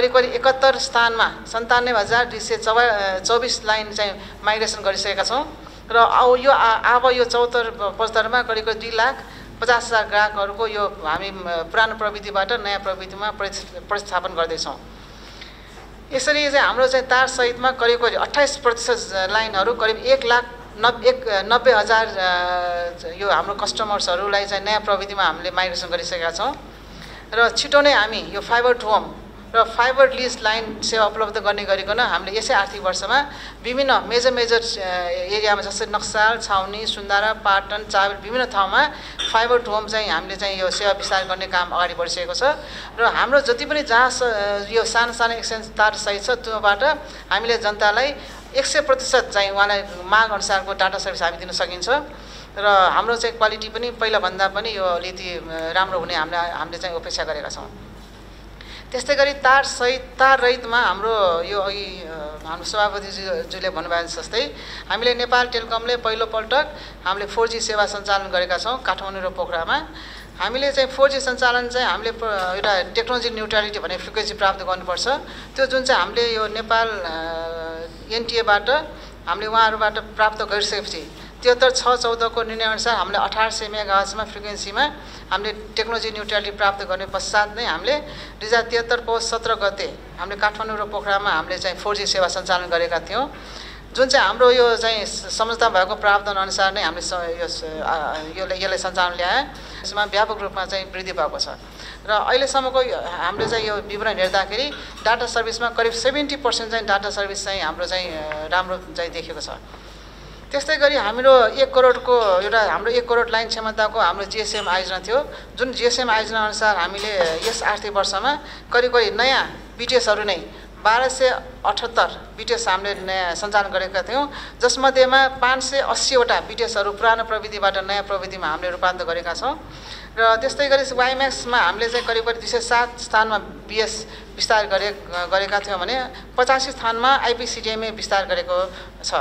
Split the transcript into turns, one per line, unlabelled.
करिब करिब एकहत्तर स्थानमा सन्तानब्बे हजार दुई सय चौबा चौबिस लाइन चाहिँ माइग्रेसन गरिसकेका छौँ। र अब यो अब यो चौहत्तर पचहत्तरमा करिब करिब दुई लाख पचास हजार ग्राहकहरूको यो हामी पुरानो प्रविधिबाट नयाँ प्रविधिमा प्रतिस्थापन गर्दैछौँ। यसरी चाहिँ हाम्रो चाहिँ तारसहितमा करिब करिब अठाइस प्रतिशत लाइनहरू करिब एक लाख नब एक नब्बे हजार यो हाम्रो कस्टमर्सहरूलाई चाहिँ नयाँ प्रविधिमा हामीले माइग्रेसन गरिसकेका छौँ। र छिटो नै हामी यो फाइबर टु होम र फाइबर लिज लाइन सेवा उपलब्ध गर्ने गरिकन हामीले यसै आर्थिक वर्षमा विभिन्न मेजर मेजर एरियामा जस्तै नक्साल छाउनी सुन्दारा पाटन चाबेल विभिन्न ठाउँमा फाइबर टु होम चाहिँ हामीले चाहिँ यो सेवा विस्तार गर्ने काम अगाडि बढिसकेको छ। र हाम्रो जति पनि जहाँ यो सानो सानो एक्सचेन्ज तार सहित छ त्योबाट हामीले जनतालाई एक सय प्रतिशत चाहिँ उहाँलाई माग अनुसारको डाटा सर्भिस हामी दिन सकिन्छ। र हाम्रो चाहिँ क्वालिटी पनि पहिलाभन्दा पनि यो अलिकति राम्रो हुने हामीले हामीले चाहिँ अपेक्षा गरेका छौँ। त्यस्तै गरी तार सहित तार रहितमा हाम्रो यो अघि हाम्रो सभापतिज्यूले भन्नुभएको जस्तै हामीले नेपाल टेलिकमले पहिलोपल्ट हामीले फोर जी सेवा सञ्चालन गरेका छौँ काठमाडौँ र पोखरामा। हामीले चाहिँ फोर जी सञ्चालन चाहिँ हामीले एउटा टेक्नोलोजी न्युट्रालिटी भन्ने फ्रिक्वेन्सी प्राप्त गर्नुपर्छ। त्यो जुन चाहिँ हामीले यो नेपाल एनटिएबाट हामीले उहाँहरूबाट प्राप्त गरिसकेपछि त्योहत्तर छ चौधको निर्णयअनुसार हामीले अठार सय मेगाहजमा फ्रिक्वेन्सीमा हामीले टेक्नोलोजी न्युट्रालिटी प्राप्त गर्ने पश्चात नै हामीले दुई हजार त्रिहत्तर पौष सत्र गते हामीले काठमाडौँ र पोखरामा हामीले चाहिँ फोर जी सेवा सञ्चालन गरेका थियौँ। जुन चाहिँ हाम्रो यो चाहिँ समझौता भएको प्रावधान अनुसार नै हामीले यो यसलाई सञ्चालन ल्याए यसमा व्यापक रूपमा चाहिँ वृद्धि भएको छ। र अहिलेसम्मको हामीले चाहिँ यो विवरण हेर्दाखेरि डाटा सर्भिसमा करिब सेभेन्टी पर्सेन्ट चाहिँ डाटा सर्भिस चाहिँ हाम्रो चाहिँ राम्रो चाहिँ देखेको छ। त्यस्तै गरी हाम्रो एक करोडको एउटा हाम्रो एक करोड लाइन क्षमताको हाम्रो जिएसएम आयोजना थियो। जुन जिएसएम आयोजना अनुसार हामीले यस आर्थिक वर्षमा करिब करिब नयाँ बिटिएसहरू नै बाह्र सय अठहत्तर बिटिएस हामीले नयाँ सञ्चालन गरेका थियौँ। जसमध्येमा पाँच सय अस्सीवटा बिटिएसहरू पुरानो प्रविधिबाट नयाँ प्रविधिमा हामीले रूपान्तर गरेका छौँ। र त्यस्तै गरी वाइम्याक्समा हामीले चाहिँ करिब करिब दुई सय सात स्थानमा बिएस विस्तार गरे गरेका थियौँ भने पचासी स्थानमा आइपिसिडिएमए विस्तार गरेको छ।